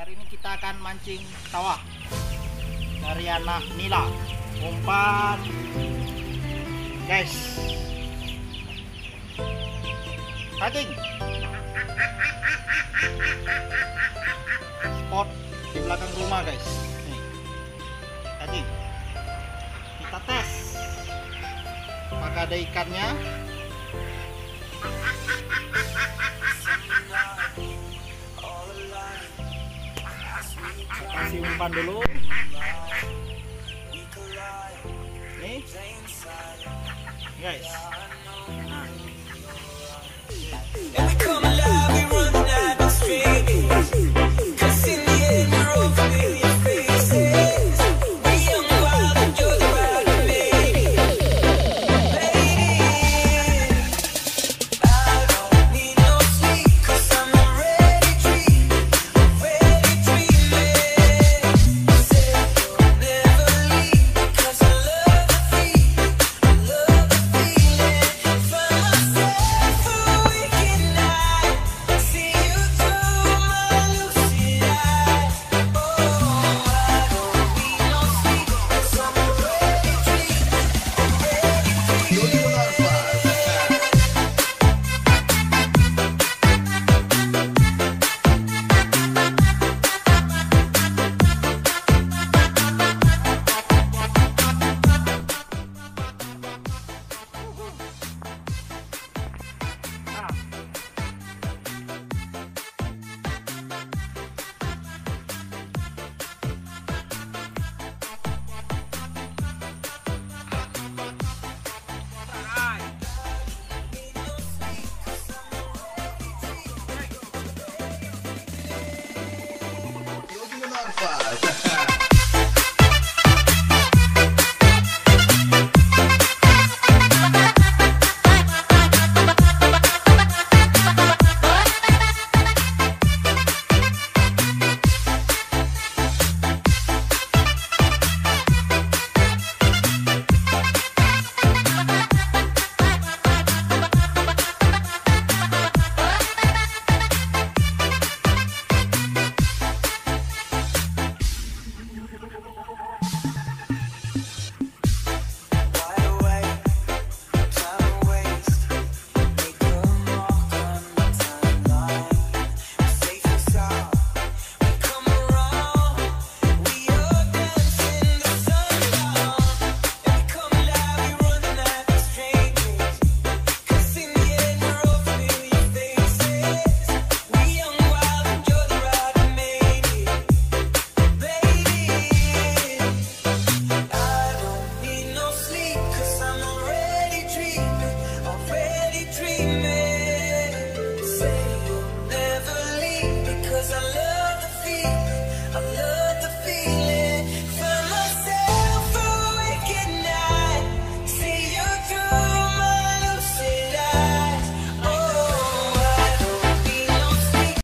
Hari ini kita akan mancing sawah dari anak nila. Umpan, guys. Kating. Spot di belakang rumah, guys. Nih. Kita tes. Apakah ada ikannya? depan dulu. Nih. Guys. five.